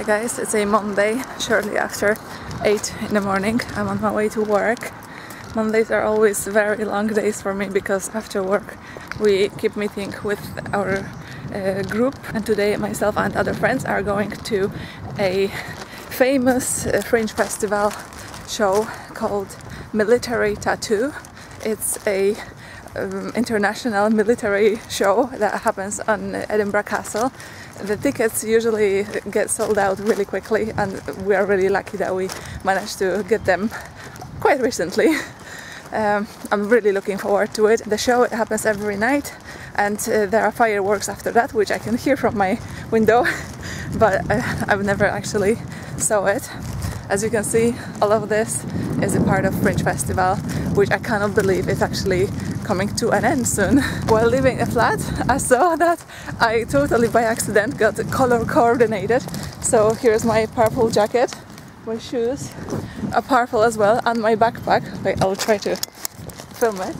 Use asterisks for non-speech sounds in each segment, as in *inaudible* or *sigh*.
Hi guys, it's a Monday, shortly after 8 in the morning. I'm on my way to work. Mondays are always very long days for me because after work we keep meeting with our uh, group and today myself and other friends are going to a famous uh, fringe festival show called Military Tattoo. It's a um, international military show that happens on Edinburgh Castle. The tickets usually get sold out really quickly, and we are really lucky that we managed to get them quite recently. *laughs* Um, I'm really looking forward to it. The show happens every night, and uh, there are fireworks after that, which I can hear from my window, *laughs* but uh, I've never actually saw it. As you can see, all of this is a part of Fringe Festival, which I cannot believe is actually coming to an end soon. *laughs* While leaving a flat, I saw that I totally by accident got color coordinated. So here's my purple jacket, my shoes are purple as well, and my backpack. Wait, I'll try to film it.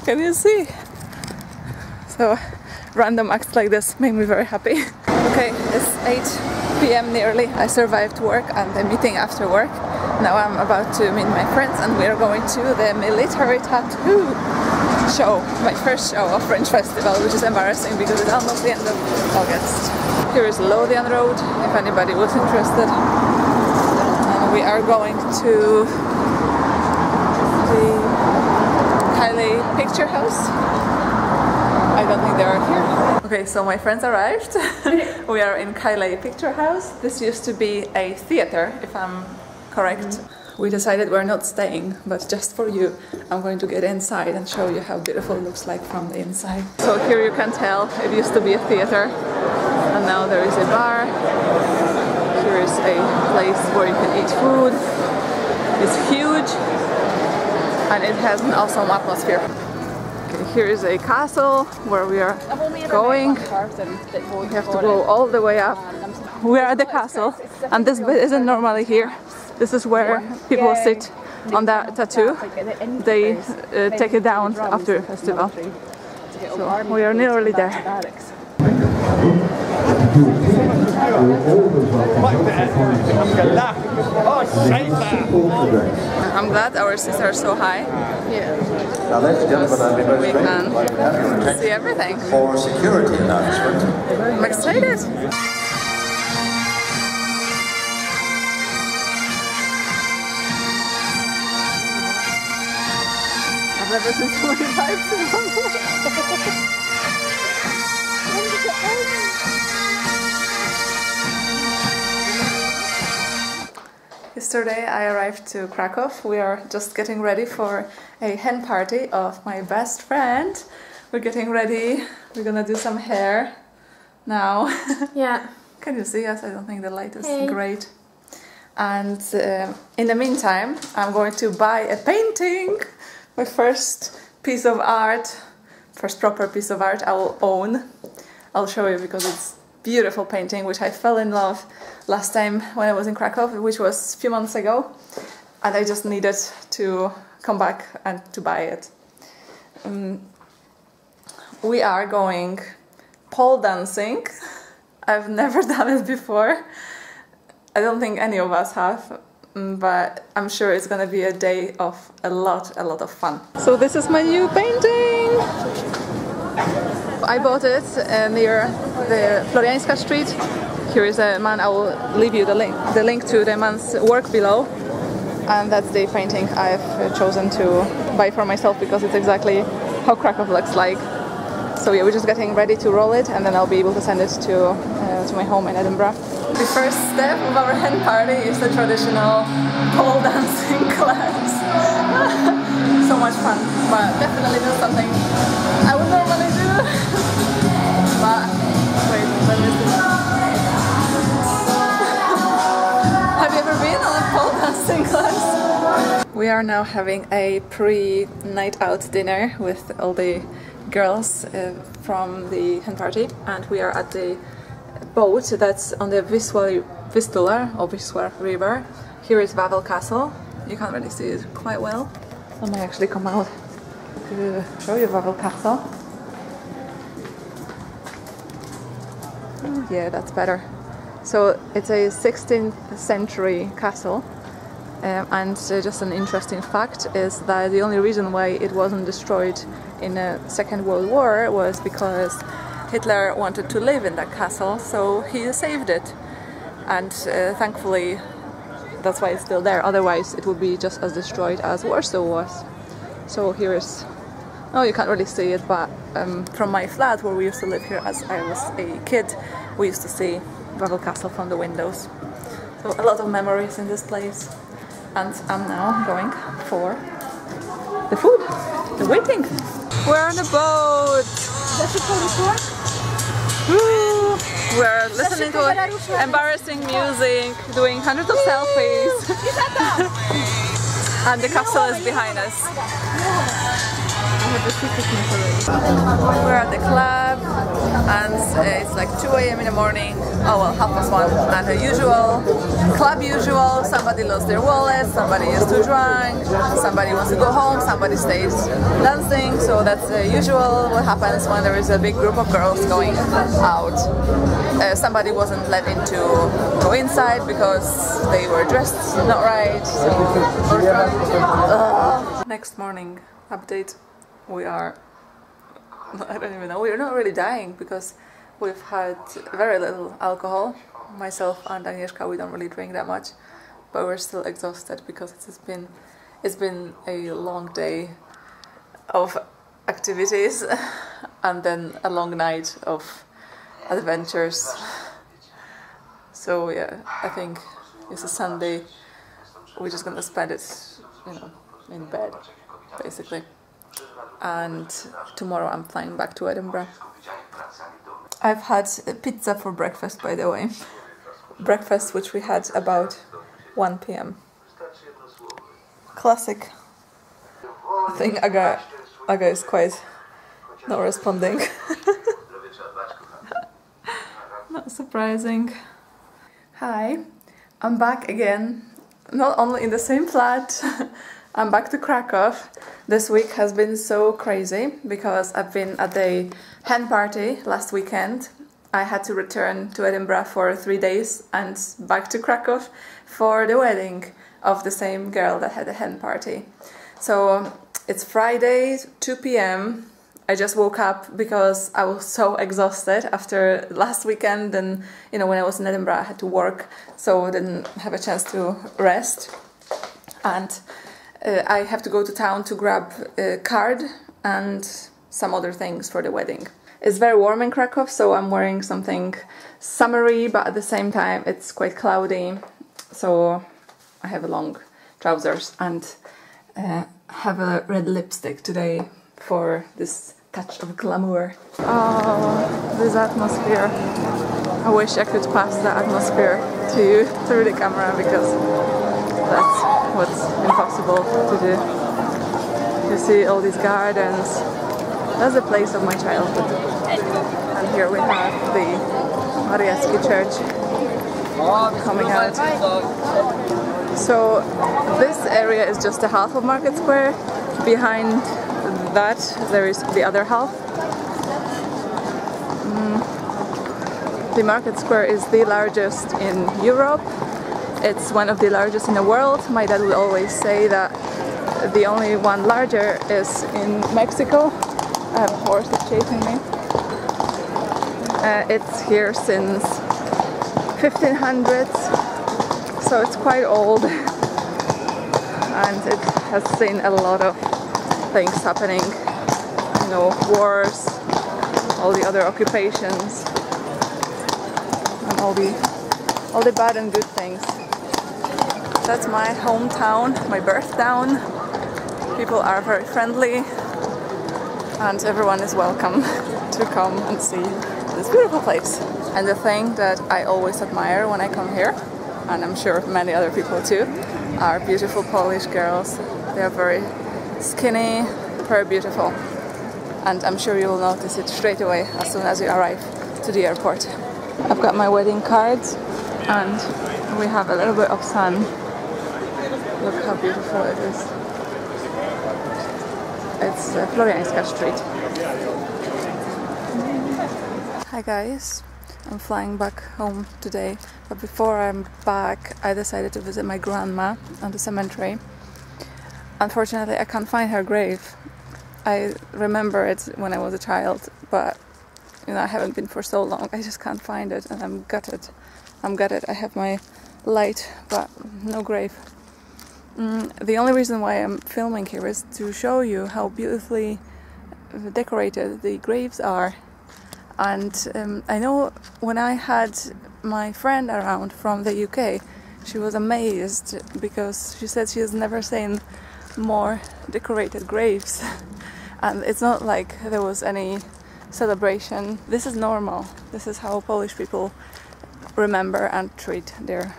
*laughs* Can you see? So random acts like this make me very happy. *laughs* Okay, it's 8 p.m. nearly. I survived work and the meeting after work. Now I'm about to meet my friends and we are going to the military tattoo show, my first show of Fringe Festival, which is embarrassing because it's almost the end of August. Here is Lothian Road, if anybody was interested. And we are going to the Caley Picture House. I don't think they are here. Okay, so my friends arrived. *laughs* we are in Caley Picture House. This used to be a theater, if I'm correct. Mm. We decided we're not staying, but just for you, I'm going to get inside and show you how beautiful it looks like from the inside. So here you can tell it used to be a theater, and now there is a bar. Here is a place where you can eat food. It's huge, and it has an awesome atmosphere Okay, here is a castle where we are going. We have to go all the way up. We are at the castle and this bit isn't normally here. This is where people sit on that tattoo. They uh, take it down after the festival. So we are nearly there. I'm glad our seats are so high. Yeah. Now, ladies and gentlemen, we can see everything. For security announcement. I'm excited. Never seen 45 Yesterday I arrived to Krakow. We are just getting ready for a hen party of my best friend. We're getting ready. We're gonna do some hair now. *laughs* Yeah. Can you see us? I don't think the light is hey. great. And uh, in the meantime, I'm going to buy a painting. My first piece of art, first proper piece of art I will own. I'll show you because it's beautiful painting which I fell in love last time when I was in Krakow, which was a few months ago, and I just needed to come back and to buy it. Um, we are going pole dancing. I've *laughs* never done it before. I don't think any of us have, but I'm sure it's gonna be a day of a lot, a lot of fun. So this is my new painting. I bought it uh, near the Florianska Street. Here is a man, I will leave you the link, the link to the man's work below. And that's the painting I've chosen to buy for myself because it's exactly how Krakow looks like. So yeah, we're just getting ready to roll it and then I'll be able to send it to, uh, to my home in Edinburgh. The first step of our hen party is the traditional pole *laughs* dancing class. *laughs* so much fun, but definitely not something I would normally do. *laughs* but wait, let me see. Have you ever been on a pole dancing class? We are now having a pre-night out dinner with all the girls uh, from the hen party and we are at the boat that's on the Vistula, Vistula or Vistula River. Here is Wawel Castle. You can't really see it quite well. I might actually come out to show you Wawel Castle. Yeah, that's better. So it's a 16th century castle. Um, and uh, just an interesting fact is that the only reason why it wasn't destroyed in the Second World War was because Hitler wanted to live in that castle, so he saved it. And uh, thankfully, that's why it's still there. Otherwise, it would be just as destroyed as Warsaw was. So here is. Oh, you can't really see it, but um, from my flat where we used to live here as I was a kid, we used to see Wawel Castle from the windows. So a lot of memories in this place and I'm now going for the food, the waiting. We're on a boat. Woo. We're listening to embarrassing music, doing hundreds of selfies. *laughs* and the castle is behind us. We're at the club and it's like 2 a.m. in the morning, oh well, half past one, and the usual, club usual, somebody lost their wallet, somebody is too drunk, somebody wants to go home, somebody stays dancing, so that's the usual. What happens when there is a big group of girls going out. Uh, somebody wasn't let in to go inside because they were dressed not right, so... Next morning, update. We are *laughs* I don't even know. We're not really dying because we've had very little alcohol. Myself and Agnieszka we don't really drink that much but we're still exhausted because it's been it's been a long day of activities *laughs* and then a long night of adventures. So yeah I think it's a Sunday. We're just gonna spend it you know in bed basically and tomorrow I'm flying back to Edinburgh. I've had pizza for breakfast, by the way. breakfast, which we had about 1 p.m. Classic. I think Aga, Aga is quite not responding. *laughs* not surprising. Hi, I'm back again. Not only in the same flat, *laughs* I'm back to Krakow. This week has been so crazy because I've been at the hen party last weekend. I had to return to Edinburgh for three days and back to Krakow for the wedding of the same girl that had a hen party. So it's Friday, 2 p.m. I just woke up because I was so exhausted after last weekend and you know when I was in Edinburgh I had to work so I didn't have a chance to rest and uh, I have to go to town to grab a card and some other things for the wedding. It's very warm in Krakow, so I'm wearing something summery, but at the same time it's quite cloudy, so I have long trousers and uh, have a red lipstick today for this touch of glamour. Oh, this atmosphere. I wish I could pass the atmosphere to you *laughs* through the camera because what's impossible to do. You see all these gardens. That's the place of my childhood. And here we have the Mariacki Church coming out. So this area is just a half of Market Square. Behind that there is the other half. Mm. The Market Square is the largest in Europe it's one of the largest in the world. My dad would always say that the only one larger is in Mexico. I have a horse that's chasing me. Uh, it's here since 1500s, so it's quite old *laughs* and it has seen a lot of things happening. You know, wars, all the other occupations, and all the all the bad and good things. That's my hometown, my birth town. People are very friendly and everyone is welcome *laughs* to come and see this beautiful place. And the thing that I always admire when I come here, and I'm sure many other people too, are beautiful Polish girls. They are very skinny, very beautiful. And I'm sure you will notice it straight away as soon as you arrive to the airport. I've got my wedding cards and we have a little bit of sun how beautiful it is. It's uh, Florianska Street. Hi guys. I'm flying back home today, but before I'm back, I decided to visit my grandma on the cemetery. Unfortunately, I can't find her grave. I remember it when I was a child, but you know, I haven't been for so long. I just can't find it, and I'm gutted. I'm gutted. I have my light, but no grave. Mm, the only reason why I'm filming here is to show you how beautifully decorated the graves are. And um, I know when I had my friend around from the UK, she was amazed because she said she has never seen more decorated graves. *laughs* and it's not like there was any celebration. This is normal. This is how Polish people remember and treat their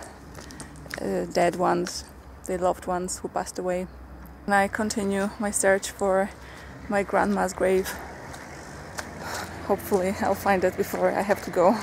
uh, dead ones, their loved ones who passed away. And I continue my search for my grandma's grave. Hopefully I'll find it before I have to go.